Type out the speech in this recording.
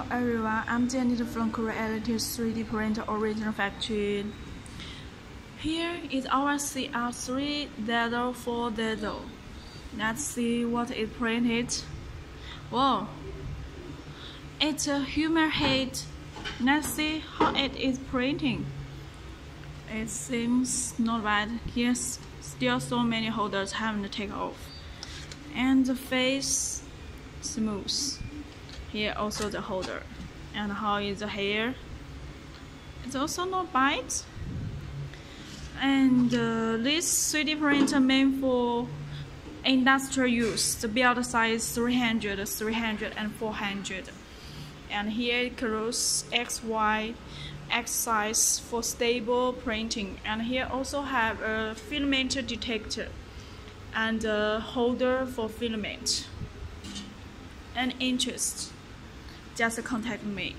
Hello everyone, I'm Janet from Creality 3D Printer Original Factory. Here is our CR3 Dado 4 Dado. Let's see what it printed. Whoa! It's a human head. Let's see how it is printing. It seems not bad. Yes, still so many holders haven't taken off. And the face smooth. Here also the holder. And how is the hair? It's also not bite. And uh, this 3D printer meant for industrial use. The build size 300, 300 and 400. And here it cross X, Y, X size for stable printing. And here also have a filament detector and a holder for filament. And interest just contact me.